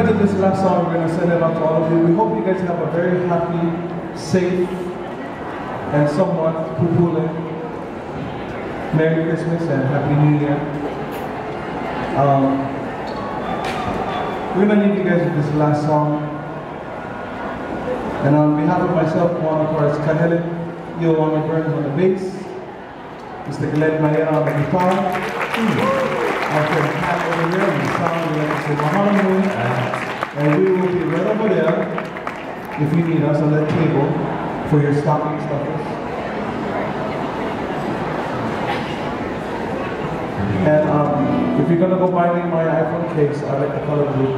After this last song, we're going to send it out to all of you. We hope you guys have a very happy, safe, and somewhat pupule Merry Christmas and Happy New Year. Um, we're going to leave you guys with this last song. And on behalf of myself, Juan, of course, Kahele, Ioane Burns on the bass, Mr. Glenn Mayeda on the guitar, our friend Pat over here on the sound, going to Mahalo Nui, and we will be right over there if you need us on that table for your stocking stuffers. And um, if you're gonna go buy me my iPhone case, I like the color blue.